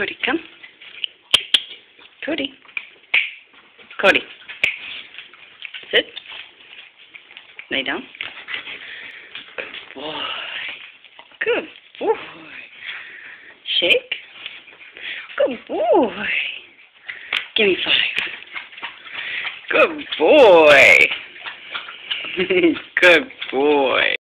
Cody, come. Cody. Cody. Sit. Lay down. Good boy. Good boy. Shake. Good boy. Give me five. Good boy. Good boy.